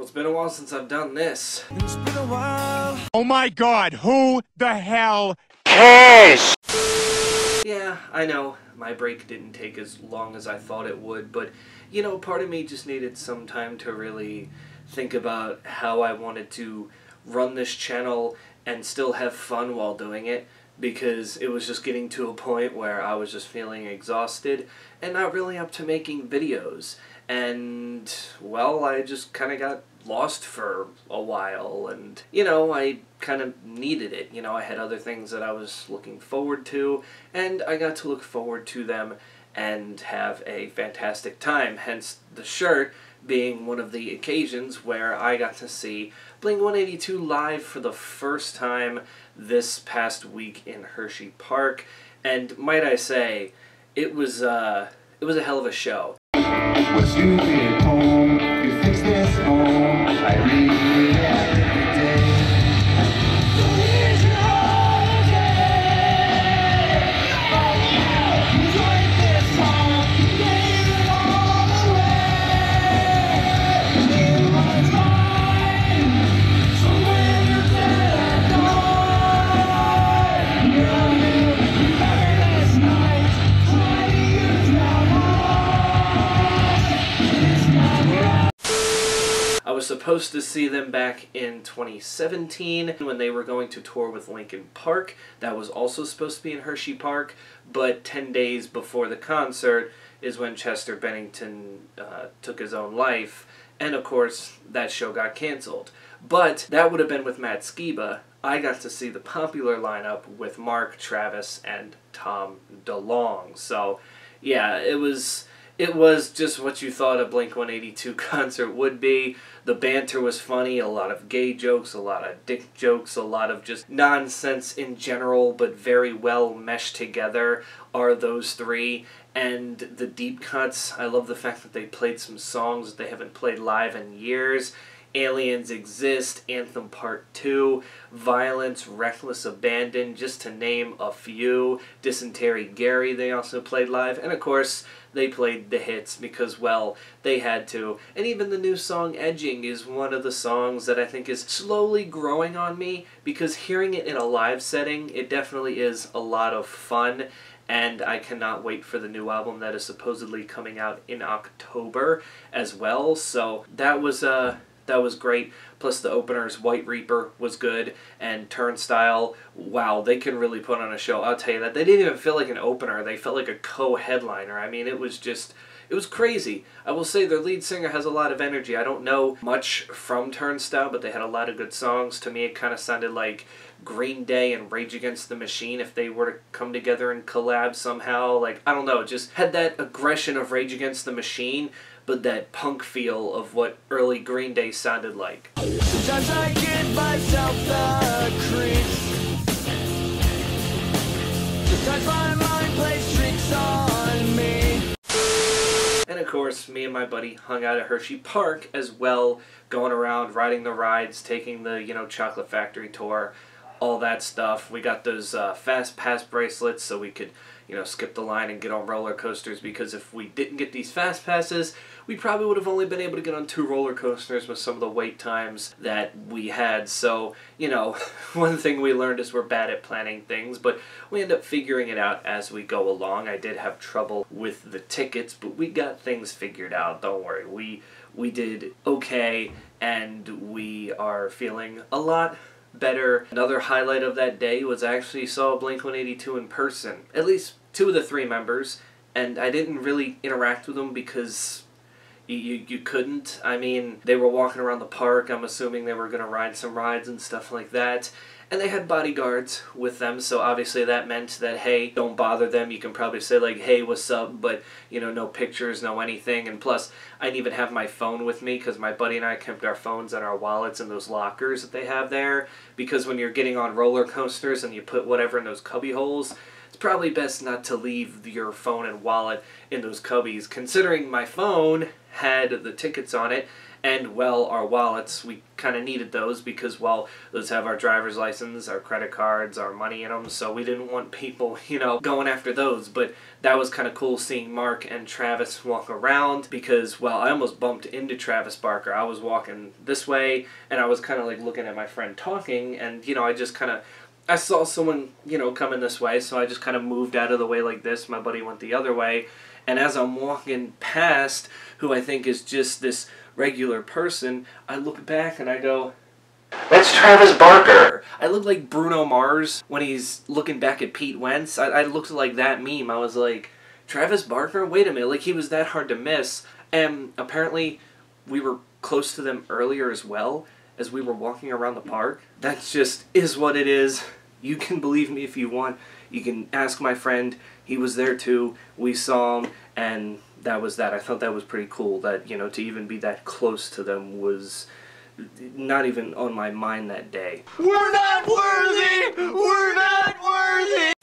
Well, it's been a while since I've done this. It's been a while. Oh my god, who the hell cares? Yeah, I know, my break didn't take as long as I thought it would, but, you know, part of me just needed some time to really think about how I wanted to run this channel and still have fun while doing it because it was just getting to a point where I was just feeling exhausted and not really up to making videos. And, well, I just kind of got lost for a while and, you know, I kind of needed it. You know, I had other things that I was looking forward to and I got to look forward to them and have a fantastic time. Hence the shirt being one of the occasions where I got to see Blink 182 live for the first time this past week in Hershey Park. And might I say, it was uh, it was a hell of a show. Supposed to see them back in 2017 when they were going to tour with Linkin Park. That was also supposed to be in Hershey Park, but 10 days before the concert is when Chester Bennington uh, took his own life, and of course, that show got canceled. But that would have been with Matt Skiba. I got to see the popular lineup with Mark, Travis, and Tom DeLonge. So, yeah, it was it was just what you thought a Blink 182 concert would be. The banter was funny, a lot of gay jokes, a lot of dick jokes, a lot of just nonsense in general, but very well meshed together are those three. And the deep cuts, I love the fact that they played some songs that they haven't played live in years. Aliens Exist, Anthem Part 2, Violence, Reckless Abandon, just to name a few. Dysentery Gary they also played live. And of course, they played the hits because, well, they had to. And even the new song Edging is one of the songs that I think is slowly growing on me because hearing it in a live setting, it definitely is a lot of fun and I cannot wait for the new album that is supposedly coming out in October as well. So that was uh that was great. Plus the openers, White Reaper was good, and Turnstile, wow, they can really put on a show. I'll tell you that. They didn't even feel like an opener. They felt like a co-headliner. I mean, it was just it was crazy. I will say their lead singer has a lot of energy. I don't know much from Turnstile, but they had a lot of good songs. To me, it kind of sounded like Green Day and Rage Against the Machine if they were to come together and collab somehow. Like, I don't know, just had that aggression of Rage Against the Machine, but that punk feel of what early Green Day sounded like. Sometimes I get myself the creeps. Sometimes my mind plays tricks on me. And of course, me and my buddy hung out at Hershey Park as well, going around, riding the rides, taking the, you know, Chocolate Factory tour, all that stuff. We got those uh, Fast Pass bracelets so we could, you know, skip the line and get on roller coasters because if we didn't get these Fast Passes, we probably would have only been able to get on two roller coasters with some of the wait times that we had. So, you know, one thing we learned is we're bad at planning things, but we end up figuring it out as we go along. I did have trouble with the tickets, but we got things figured out. Don't worry. We we did okay and we are feeling a lot better. Another highlight of that day was I actually saw Blink 182 in person. At least two of the three members, and I didn't really interact with them because you, you, you couldn't. I mean, they were walking around the park. I'm assuming they were going to ride some rides and stuff like that. And they had bodyguards with them, so obviously that meant that, hey, don't bother them. You can probably say, like, hey, what's up? But, you know, no pictures, no anything. And plus, I didn't even have my phone with me because my buddy and I kept our phones and our wallets in those lockers that they have there. Because when you're getting on roller coasters and you put whatever in those cubby holes, it's probably best not to leave your phone and wallet in those cubbies. Considering my phone had the tickets on it, And well, our wallets, we kind of needed those because, well, those have our driver's license, our credit cards, our money in them, so we didn't want people, you know, going after those. But that was kind of cool seeing Mark and Travis walk around because, well, I almost bumped into Travis Barker. I was walking this way and I was kind of like looking at my friend talking, and, you know, I just kind of I saw someone, you know, coming this way, so I just kind of moved out of the way like this. My buddy went the other way. And as I'm walking past, who I think is just this regular person, I look back and I go, That's Travis Barker! I look like Bruno Mars when he's looking back at Pete Wentz. I, I looked like that meme. I was like, Travis Barker? Wait a minute, like he was that hard to miss. And apparently, we were close to them earlier as well as we were walking around the park. That just is what it is. You can believe me if you want. You can ask my friend. He was there too. We saw him, and that was that. I thought that was pretty cool. That you know to even be that close to them was not even on my mind that day. We're not worthy! We're not worthy!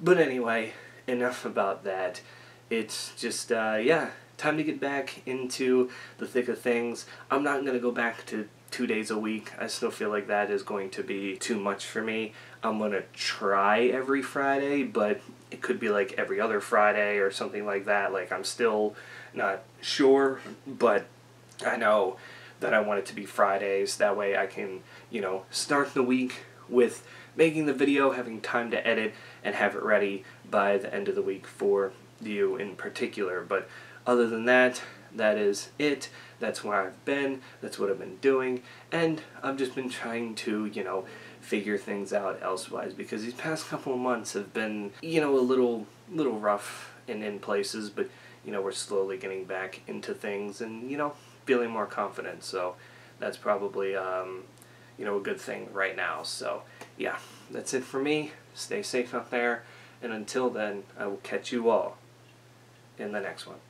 But anyway, enough about that. It's just, uh, yeah, time to get back into the thick of things. I'm not going to go back to two days a week. I still feel like that is going to be too much for me. I'm going to try every Friday, but it could be like every other Friday or something like that. Like, I'm still not sure, but I know that I want it to be Fridays. That way I can, you know, start the week with making the video, having time to edit, and have it ready by the end of the week for you in particular. But other than that, that is it. That's where I've been. That's what I've been doing. And I've just been trying to, you know, figure things out elsewise because these past couple of months have been, you know, a little little rough in, in places, but you know, we're slowly getting back into things and, you know, feeling more confident. So that's probably um, you know, a good thing right now. So, yeah, that's it for me. Stay safe out there. And until then, I will catch you all in the next one.